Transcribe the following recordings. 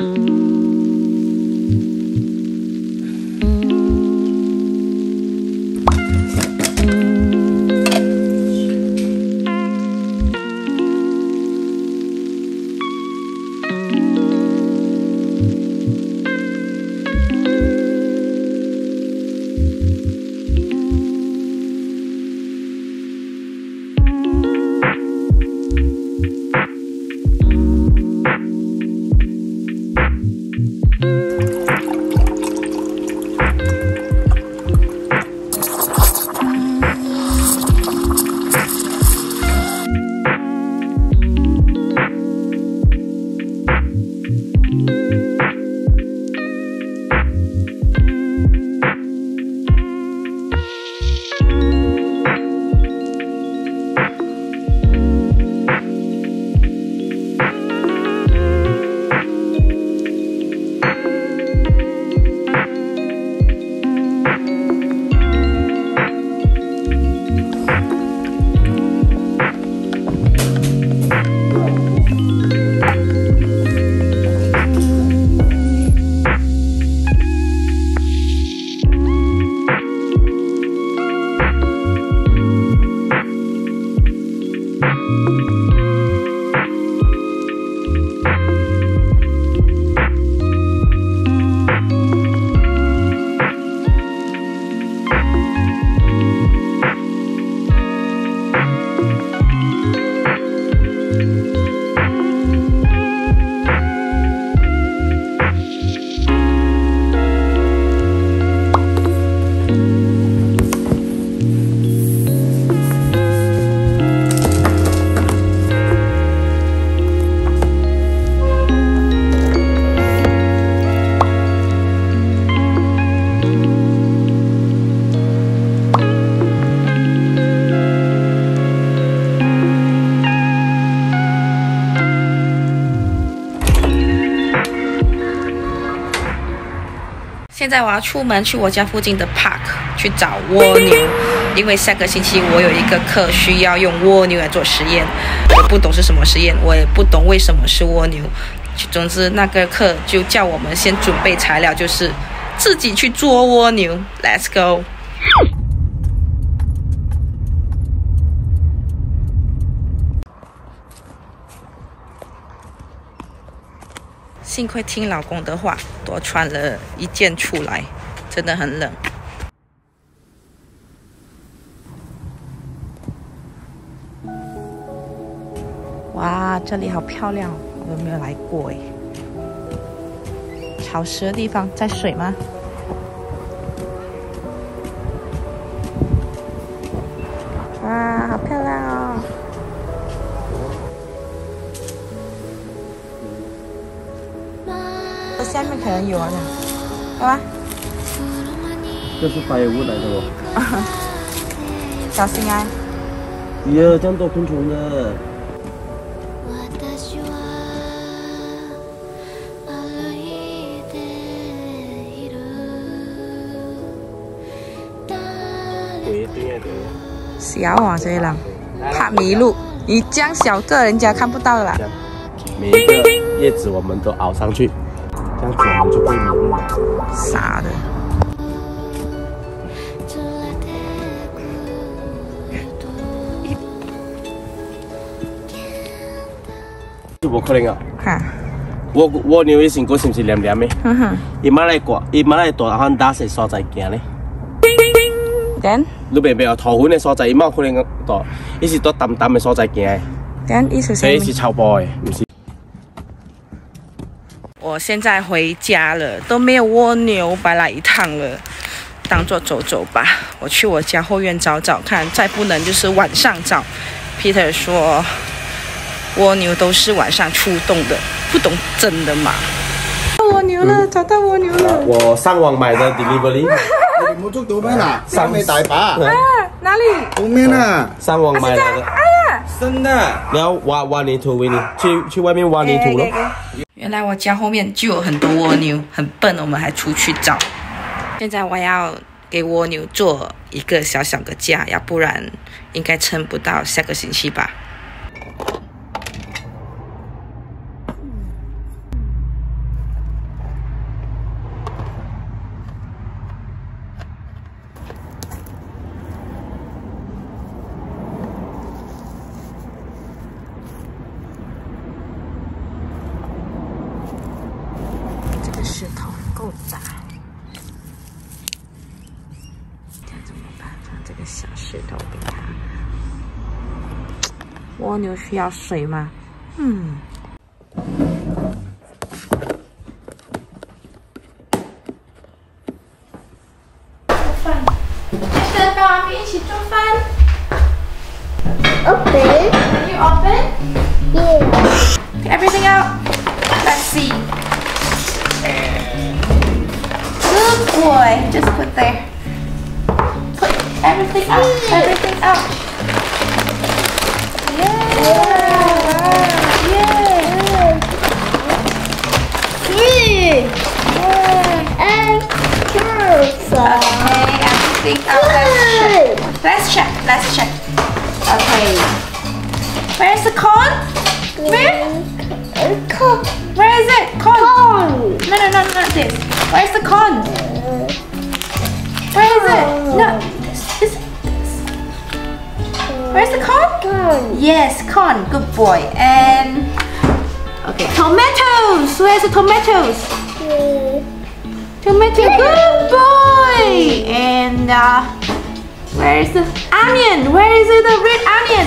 Mm-hmm. 现在我要出门去我家附近的 park 去找蜗牛，因为下个星期我有一个课需要用蜗牛来做实验。我不懂是什么实验，我也不懂为什么是蜗牛。总之那个课就叫我们先准备材料，就是自己去捉蜗牛。Let's go。幸亏听老公的话，多穿了一件出来，真的很冷。哇，这里好漂亮，我都没有来过哎。潮湿的地方在水吗？哇，好漂亮哦！下面可能有啊，好吧。这是月物来的哦。小心啊！有这么多昆虫呢。小啊，这浪怕迷路，你这样小个人家看不到了。每一个叶子我们都熬上去。这样子我们就不会迷路了。傻的。就冇可能啊！哈，蜗蜗牛嘅身躯是唔是黏黏嘅？哼哼。伊马来过，伊马来大汉打实所在行咧。 Then 你明唔明啊？桃款嘅所在，伊冇可能大，伊是多淡淡嘅所在行嘅， then 意思所以是是？超波嘅，唔是。 我现在回家了，都没有蜗牛，白来一趟了，当做走走吧。我去我家后院找找看，再不能就是晚上找。Peter 说，蜗牛都是晚上出动的，不懂真的吗？蜗牛了，找到蜗牛了。我上网买的 delivery。哈哈哈哈哈！你没捉到咩啦？上面大把。啊？哪里？后面啦。上网买的。哎呀！真的。你要挖挖泥土喂你？去去外面挖泥土喽。原来我家后面就有很多蜗牛，很笨，我们还出去找。现在我要给蜗牛做一个小小的家，要不然应该撑不到下个星期吧。蜗牛需要水吗？嗯。做饭，跟爸比一起做饭。 Open. Can you open? Yeah. Take everything out. Let's see. Good boy. Just put there. Put everything out. Everything out. and curves. Okay, I think I'll let's check. let's check. Let's check. Okay. Where's the corn? Where? Corn. Where is it? Corn. corn. No, no, no, not this. Where's the corn? Where is it? No, this, Where's the corn? Corn. Yes, corn. Good boy. And. Okay, tomatoes. Where's the tomatoes? Tomato. Good boy. And uh, where is the onion? Where is it, the red onion?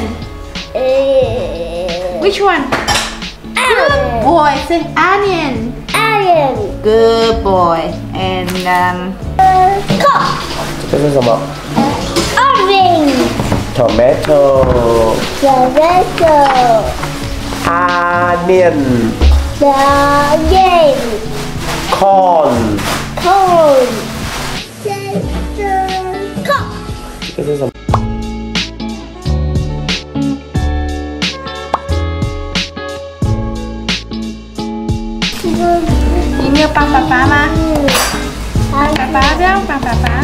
Which one? Good boy. Say onion. Onion. Good boy. And um. Uh, This is what? Uh, Tomato. Tomato. onion the game corn corn This is a Nhìn như bằng bà phá mà Bà phá biết không? Bằng bà phá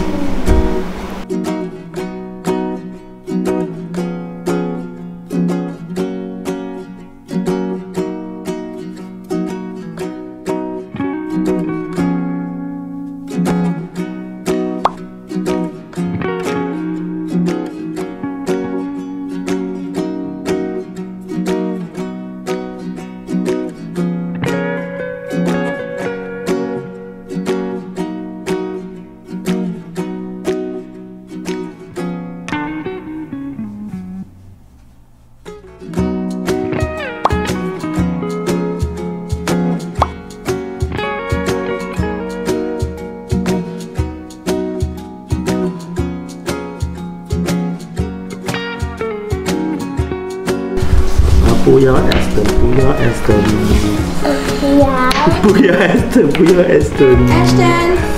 Buja Aston, Buja Aston. Ja. Buja Aston, Buja Aston. Aston.